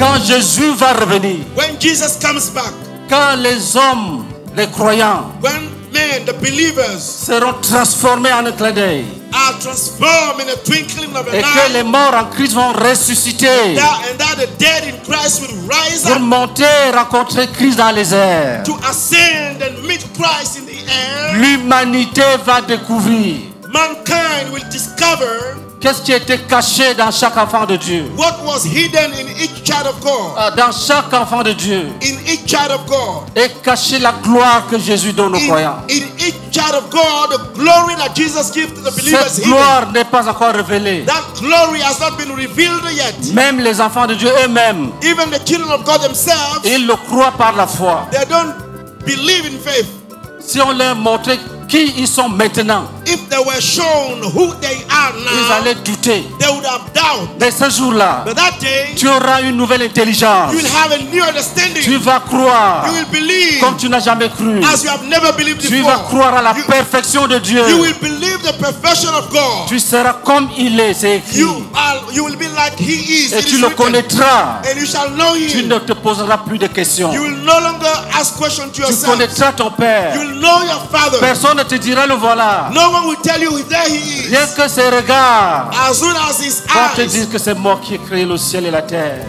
Quand Jésus va revenir, when Jesus comes back, quand les hommes, les croyants, when men, the believers, seront transformés en un clin d'œil are transformed in a twinkling of et que les morts en Christ vont ressusciter that, and that the dead in Christ will rise pour monter et rencontrer Christ dans les airs. to ascend and meet Christ in the air, L'humanité va découvrir mankind will discover qu'est-ce qui était caché dans chaque enfant de Dieu? what was hidden in each child of God. Ah, Dans chaque enfant de Dieu In each child of God. est cachée la gloire que Jésus donne aux In, croyants. in each child of God, the glory that Jesus gives to the believers. Cette gloire n'est pas encore révélée. That glory has not been revealed yet. Même les enfants de Dieu eux-mêmes, Even the children of God themselves, ils le croient par la foi. they don't believe in faith. Si on leur montrait qui ils sont maintenant, If they were shown who they are ils now, allaient douter. they would have doubt. Mais ce jour-là, But that day, tu auras une nouvelle intelligence. you will have a new Tu understanding. vas croire You will believe comme tu n'as jamais cru. as you have never believed Tu vas before. croire à la You, perfection de Dieu. you will believe the perfection of God. Tu seras comme il est, c'est écrit. You are. You will be like He is. Et It tu is le written. connaîtras. And you shall know Tu Him. ne te poseras plus de questions. You will no longer ask questions to Tu yourself. connaîtras ton Père. You will know your Father. Personne ne te dira le voilà. No one will tell you there He Rien is. que ses regards As soon as His vont te eyes dire que c'est moi qui ai créé le ciel et la terre.